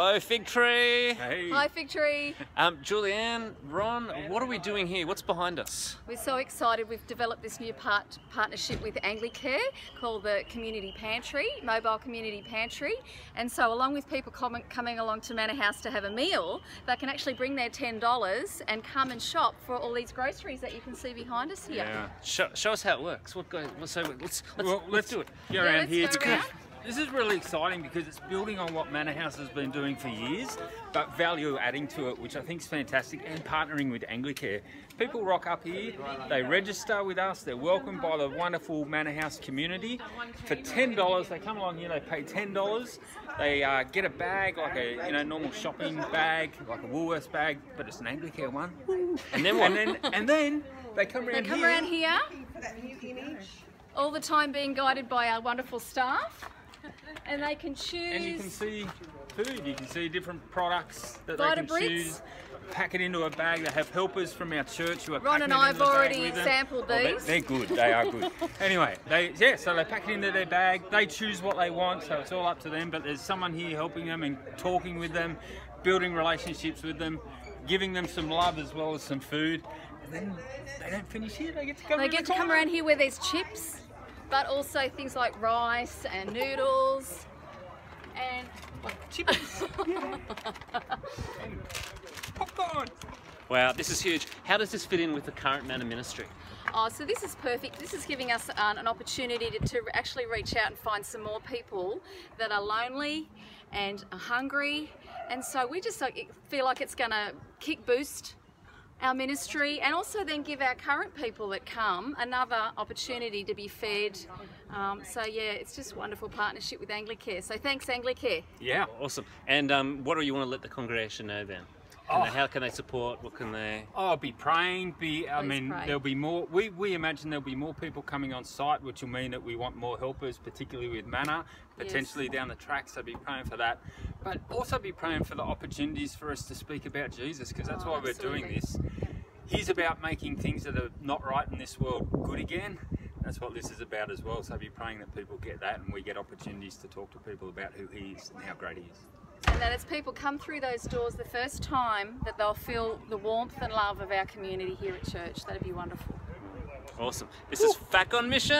Hello, Figtree. Hey. Hi Figtree. Um, Julianne, Ron, what are we doing here? What's behind us? We're so excited. We've developed this new part partnership with Anglicare called the Community Pantry, Mobile Community Pantry. And so along with people com coming along to Manna House to have a meal, they can actually bring their $10 and come and shop for all these groceries that you can see behind us here. Yeah. Show, show us how it works. What go? So let's let's, Well, let's do it. Go Yeah, around let's here. go around. good. This is really exciting because it's building on what Manna House has been doing for years, but value adding to it, which I think is fantastic, and partnering with Anglicare. People rock up here, they register with us, they're welcomed by the wonderful Manna House community. For $10, they come along here, they pay $10, they uh, get a bag, like a you know normal shopping bag, like a Woolworths bag, but it's an Anglicare one. And then what? And then, and then they come in here. They come here. around here, all the time being guided by our wonderful staff. And they can choose. And you can see food, you can see different products that they can Brits. choose. Pack it into a bag. They have helpers from our church who are Ron and I've already sampled Oh, these. They're good. They are good. anyway, they yeah. So they pack it into their bag. They choose what they want. So it's all up to them. But there's someone here helping them and talking with them, building relationships with them, giving them some love as well as some food. And then they don't finish here. They get to come. They get the to come around here where there's chips, but also things like rice and noodles and Chips. Popcorn. Wow, this is huge. How does this fit in with the current Manna Ministry? Oh, so this is perfect. This is giving us uh, an opportunity to, to actually reach out and find some more people that are lonely and are hungry. And so we just like, feel like it's going to kick boost our ministry and also then give our current people that come another opportunity to be fed. Um, so yeah, it's just wonderful partnership with Anglicare. So thanks Anglicare. Yeah. Awesome. And um, what do you want to let the congregation know then? Can they, oh. how can they support? What can they? Oh, be praying. Be, I mean, pray. there'll be more. We, we imagine there'll be more people coming on site, which will mean that we want more helpers, particularly with Manna, potentially down the track. So be praying for that, but also be praying for the opportunities for us to speak about Jesus, because that's Oh, why we're doing this. He's about making things that are not right in this world good again. That's what this is about as well. So be praying that people get that, and we get opportunities to talk to people about who He is and how great He is. And that as people come through those doors the first time, that they'll feel the warmth and love of our community here at church. That'd be wonderful. Awesome. This is FAC on mission.